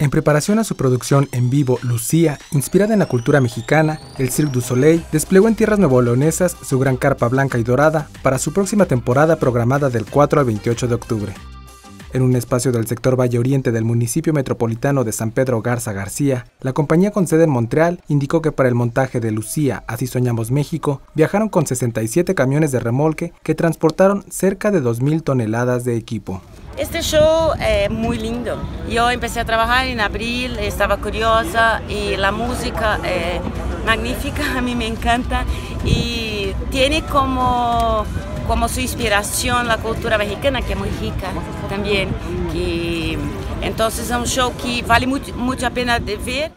En preparación a su producción en vivo Lucía, inspirada en la cultura mexicana, el Cirque du Soleil desplegó en tierras nuevo-leonesas su gran carpa blanca y dorada para su próxima temporada programada del 4 al 28 de octubre. En un espacio del sector Valle Oriente del municipio metropolitano de San Pedro Garza García, la compañía con sede en Montreal indicó que para el montaje de Lucía, Así Soñamos México, viajaron con 67 camiones de remolque que transportaron cerca de 2.000 toneladas de equipo. Este show es muy lindo. Yo empecé a trabajar en abril, estaba curiosa y la música es magnífica, a mí me encanta y tiene como como su inspiración la cultura mexicana, que es muy rica también. Que, entonces es un show que vale mucho, mucha pena de ver.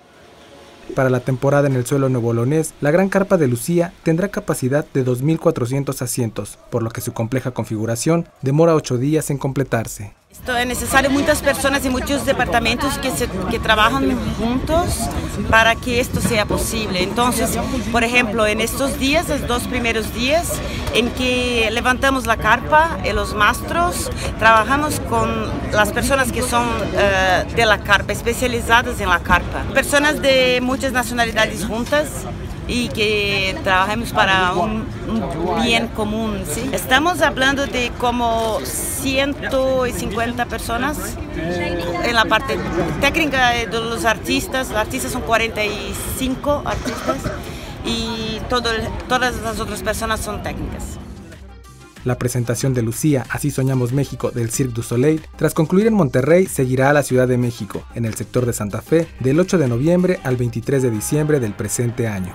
Para la temporada en el suelo neobolonés, la gran carpa de Lucía tendrá capacidad de 2.400 asientos, por lo que su compleja configuración demora ocho días en completarse. Esto es necesario muchas personas y muchos departamentos que, trabajan juntos para que esto sea posible. Entonces, por ejemplo, en estos días, los dos primeros días, en que levantamos la carpa y los mastros, trabajamos con las personas que son uh, de la carpa, especializadas en la carpa. Personas de muchas nacionalidades juntas y que trabajemos para un, bien común. Estamos hablando de como 150 personas en la parte técnica de los artistas. Los artistas son 45 artistas y todo, todas las otras personas son técnicas. La presentación de Lucía, Así Soñamos México del Cirque du Soleil, tras concluir en Monterrey, seguirá a la Ciudad de México, en el sector de Santa Fe, del 8 de noviembre al 23 de diciembre del presente año.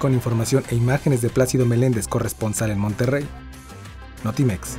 Con información e imágenes de Plácido Meléndez, corresponsal en Monterrey, Notimex.